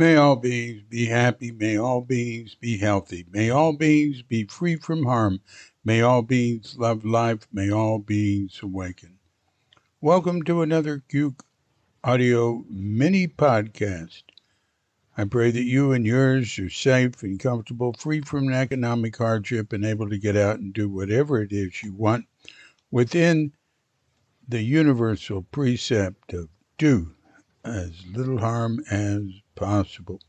May all beings be happy. May all beings be healthy. May all beings be free from harm. May all beings love life. May all beings awaken. Welcome to another Cuke Audio mini podcast. I pray that you and yours are safe and comfortable, free from economic hardship, and able to get out and do whatever it is you want within the universal precept of do as little harm as possible.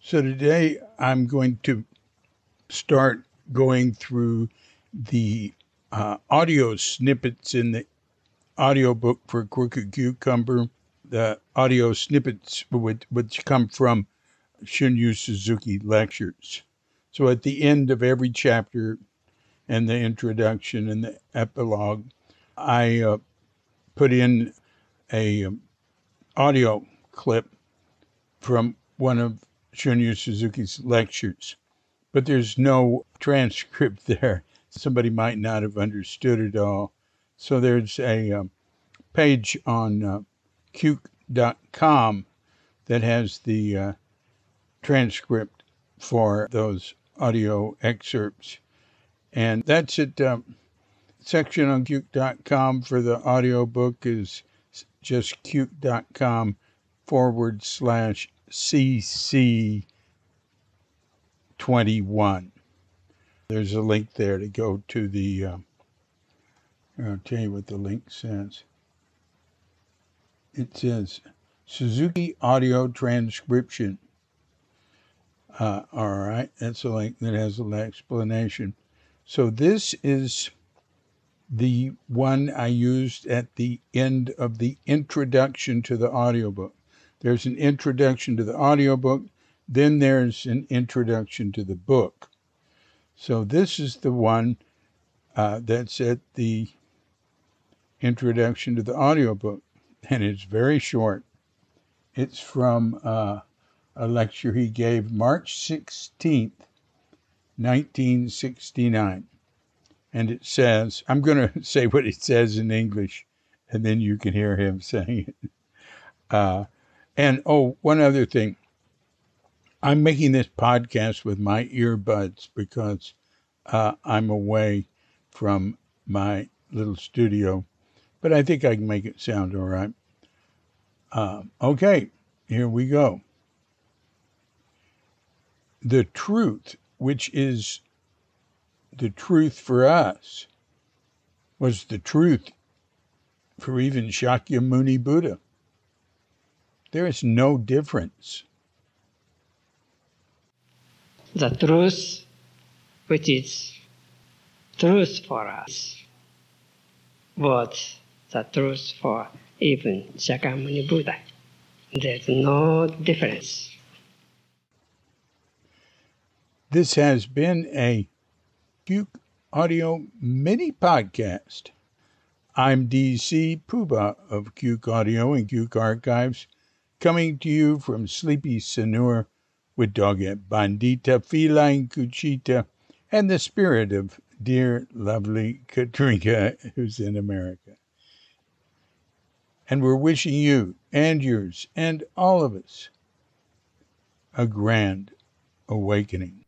So today I'm going to start going through the uh, audio snippets in the audiobook for Crooked Cucumber, the audio snippets which, which come from Shunryu Suzuki lectures. So at the end of every chapter and the introduction and the epilogue, I uh, put in a um, audio clip from one of Shunryu Suzuki's lectures, but there's no transcript there. Somebody might not have understood it all. So there's a um, page on uh, Cuke.com that has the uh, transcript for those audio excerpts. And that's it. Um, section on Cuke.com for the audio book is just Cuke.com forward slash CC 21. There's a link there to go to the, uh, I'll tell you what the link says. It says Suzuki audio transcription. Uh, all right, that's a link that has an explanation. So this is the one I used at the end of the introduction to the audiobook. There's an introduction to the audiobook, then there's an introduction to the book. So this is the one uh, that's at the introduction to the audiobook, and it's very short. It's from uh, a lecture he gave March 16th, 1969. And it says, I'm going to say what it says in English, and then you can hear him saying it. Uh, and oh, one other thing. I'm making this podcast with my earbuds because uh, I'm away from my little studio, but I think I can make it sound all right. Uh, okay, here we go. The truth, which is the truth for us, was the truth for even Shakyamuni Buddha. There is no difference. The truth, which is truth for us, was the truth for even Shakyamuni Buddha. There's no difference. This has been a Cuke Audio mini podcast. I'm DC Puba of Cuke Audio and Cuke Archives coming to you from sleepy Sanur with Doggett Bandita, Feline Cuchita, and the spirit of dear, lovely Katrinka, who's in America. And we're wishing you and yours and all of us a grand awakening.